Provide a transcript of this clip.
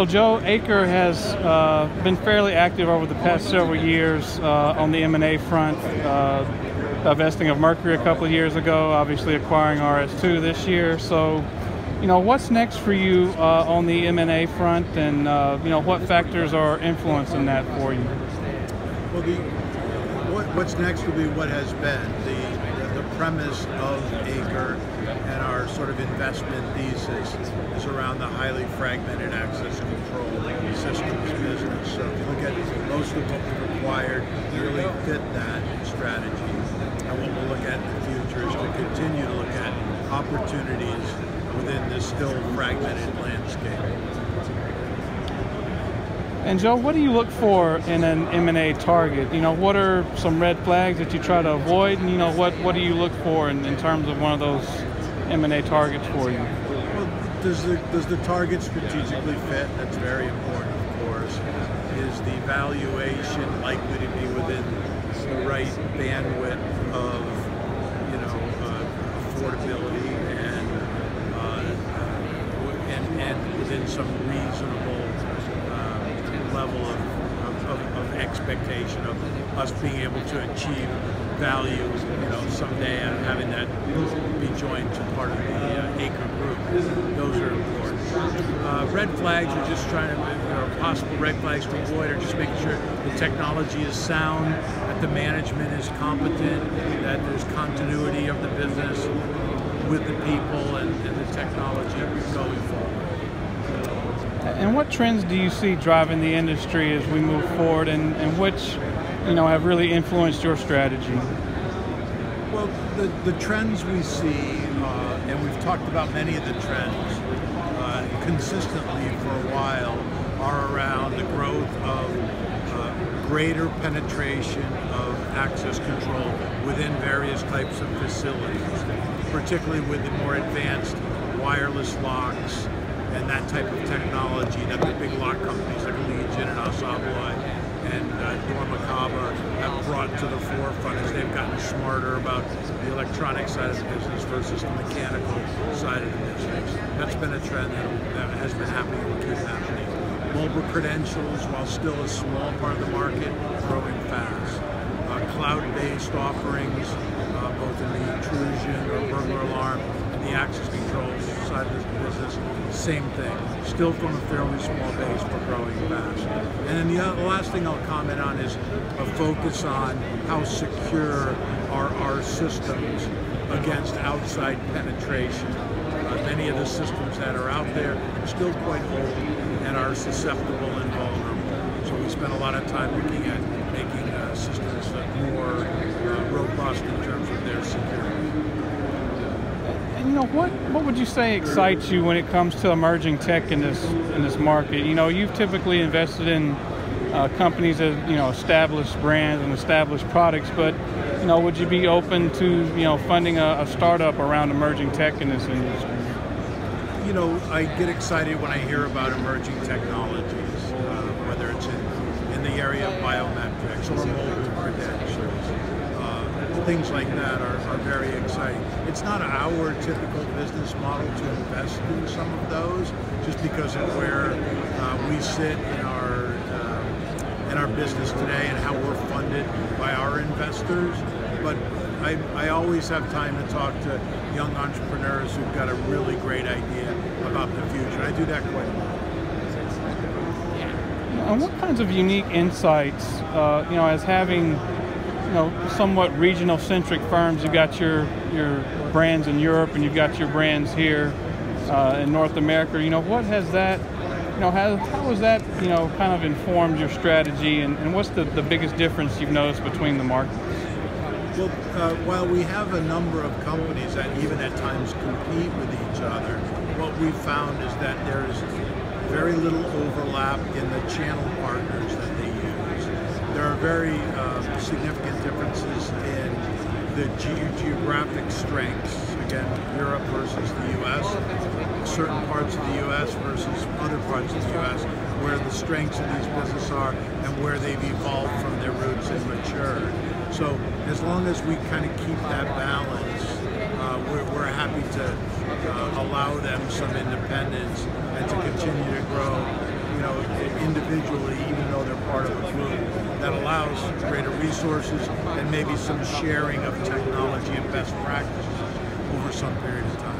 So Joe ACRE has uh, been fairly active over the past several years uh, on the M&A front, uh, of Mercury a couple of years ago, obviously acquiring RS2 this year. So, you know, what's next for you uh, on the M&A front, and uh, you know, what factors are influencing that for you? Well, the, what, what's next will be what has been the the premise of ACRE and our sort of investment thesis is around the highly fragmented access systems business. So if you look at most of what we've acquired, really fit that strategy. And what we'll look at in the future is to continue to look at opportunities within this still fragmented landscape. And Joe, what do you look for in an M&A target? You know, what are some red flags that you try to avoid? And you know, what, what do you look for in, in terms of one of those M&A targets for you? Does the, does the target strategically fit? That's very important, of course. Is the valuation likely to be within the right bandwidth of, you know, uh, affordability and, uh, and, and within some reasonable uh, level of, of, of, of expectation of us being able to achieve value, you know, someday and having that be joined to part of the uh, ACRE group. Those are important. Uh, red flags are just trying to, you know, possible red flags to avoid are just making sure the technology is sound, that the management is competent, that there's continuity of the business with the people and, and the technology going forward. And what trends do you see driving the industry as we move forward, and, and which you know, have really influenced your strategy? Well, the, the trends we see, uh, and we've talked about many of the trends uh, consistently for a while, are around the growth of uh, greater penetration of access control within various types of facilities, particularly with the more advanced wireless locks and that type of technology that the big lock companies like Allegion and Assa Abloy and uh, Dormakaba have brought to the forefront as they've gotten smarter about the electronic side of the business versus the mechanical side of the business. That's been a trend that, that has been happening and will. Mobile credentials, while still a small part of the market, growing fast. Uh, Cloud-based offerings, uh, both in the intrusion or burglar alarm and the access control side of the business, same thing. Still from a fairly small base. The, last thing I'll comment on is a focus on how secure are our systems against outside penetration. Uh, many of the systems that are out there are still quite old and are susceptible and vulnerable. So we spend a lot of time looking at making uh, systems more uh, robust in terms of their security. And you know what? What would you say excites you when it comes to emerging tech in this in this market? You know, you've typically invested in uh, companies that you know established brands and established products, but you know, would you be open to you know funding a, a startup around emerging tech in this industry? You know, I get excited when I hear about emerging technologies, uh, whether it's in, in the area of biometrics or mobile credentials things like that are, are very exciting. It's not our typical business model to invest in some of those, just because of where uh, we sit in our in our business today and how we're funded by our investors. But I, I always have time to talk to young entrepreneurs who've got a really great idea about the future. I do that quite a lot. And what kinds of unique insights, uh, you know, as having you know, somewhat regional centric firms. You've got your your brands in Europe and you've got your brands here uh, in North America. You know, what has that, you know, how, how has that, you know, kind of informed your strategy and, and what's the, the biggest difference you've noticed between the markets? Well, uh, while we have a number of companies that even at times compete with each other, what we've found is that there's very little overlap in the channel partners that they use. there are very uh, significant differences in the ge geographic strengths. Europe versus the U.S., certain parts of the U.S. versus other parts of the U.S., where the strengths of these businesses are and where they've evolved from their roots and matured. So as long as we kind of keep that balance, uh, we're, we're, happy to uh, allow them some independence and to continue to grow you know, individually, even though they're part of a group, that allows greater resources and maybe some sharing of technology and best practices over some period of time.